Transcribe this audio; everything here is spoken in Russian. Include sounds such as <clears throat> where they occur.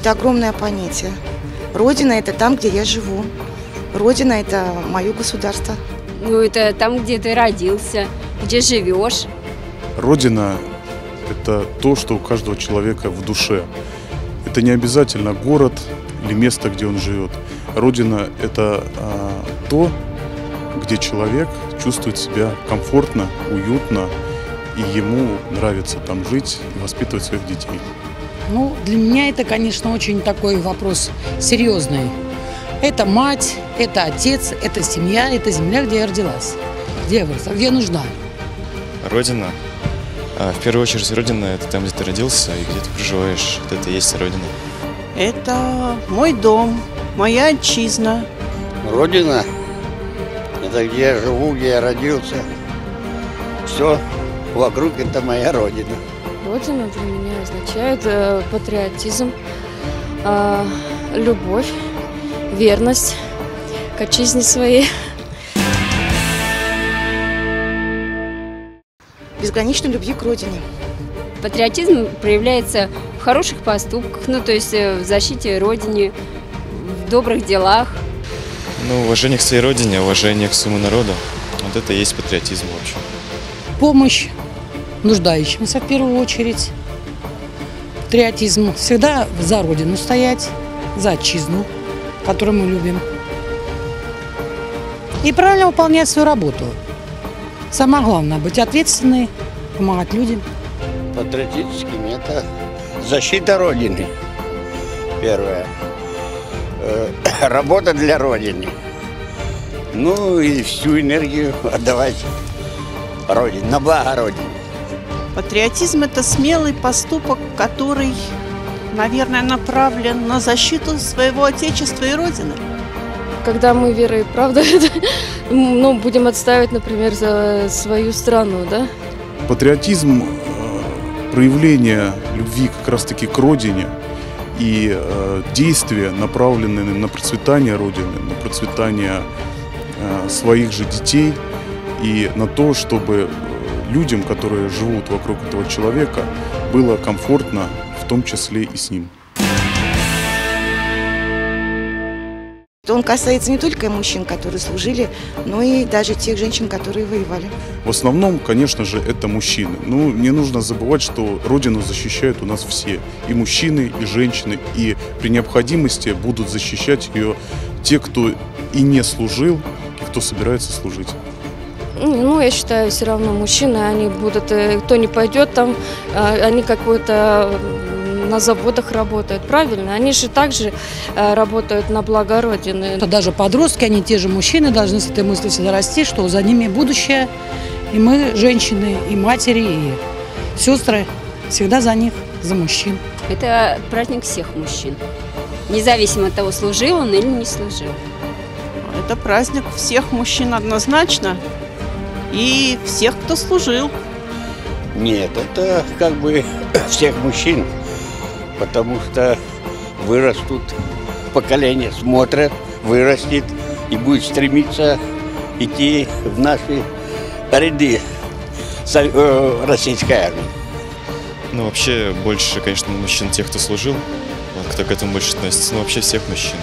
это огромное понятие. Родина – это там, где я живу. Родина – это мое государство. Ну, это там, где ты родился, где живешь. Родина – это то, что у каждого человека в душе. Это не обязательно город или место, где он живет. Родина – это а, то, где человек чувствует себя комфортно, уютно, и ему нравится там жить и воспитывать своих детей. Ну, для меня это, конечно, очень такой вопрос серьезный. Это мать, это отец, это семья, это земля, где я родилась, где я выросла, где я нужна. Родина. А, В первую очередь, родина – это там, где ты родился и где ты проживаешь. Вот это и есть родина. Это мой дом, моя отчизна. Родина – это где я живу, где я родился. Все вокруг – это моя родина. Родина для меня означает э, патриотизм, э, любовь, верность к отчизне своей. Безграничной любви к родине. Патриотизм проявляется в хороших поступках, ну, то есть э, в защите Родине, в добрых делах. Ну, уважение к своей родине, уважение к своему народу. Вот это и есть патриотизм, в общем. Помощь нуждающимся в первую очередь. Патриотизм. Всегда за родину стоять, за отчизну, которую мы любим. И правильно выполнять свою работу. Самое главное – быть ответственной, помогать людям. Патриотическим – это защита Родины. Первое. Э, <clears throat> Работа для Родины. Ну и всю энергию отдавать Родине, на благо Родины. Патриотизм – это смелый поступок, который, наверное, направлен на защиту своего отечества и Родины. Когда мы верой и правдой <laughs> ну, будем отстаивать, например, за свою страну, да? Патриотизм э, проявление любви как раз-таки к родине и э, действия, направленные на процветание родины, на процветание э, своих же детей и на то, чтобы людям, которые живут вокруг этого человека, было комфортно, в том числе и с ним. Он касается не только мужчин, которые служили, но и даже тех женщин, которые воевали. В основном, конечно же, это мужчины. Ну, не нужно забывать, что Родину защищают у нас все. И мужчины, и женщины. И при необходимости будут защищать ее те, кто и не служил, и кто собирается служить. Ну, я считаю, все равно мужчины, они будут, э, кто не пойдет там, э, они какой-то на заводах работают, правильно? Они же также э, работают на благо Родины. Даже подростки, они те же мужчины, должны с этой мыслью всегда расти, что за ними будущее. И мы, женщины, и матери, и сестры, всегда за них, за мужчин. Это праздник всех мужчин. Независимо от того, служил он или не служил. Это праздник всех мужчин однозначно и всех, кто служил. Нет, это как бы <coughs> всех мужчин, потому что вырастут поколения, смотрят, вырастет и будет стремиться идти в наши ряды э, российской армии. Ну, вообще, больше, конечно, мужчин тех, кто служил, вот, кто к этому больше относится. Ну, вообще всех мужчин.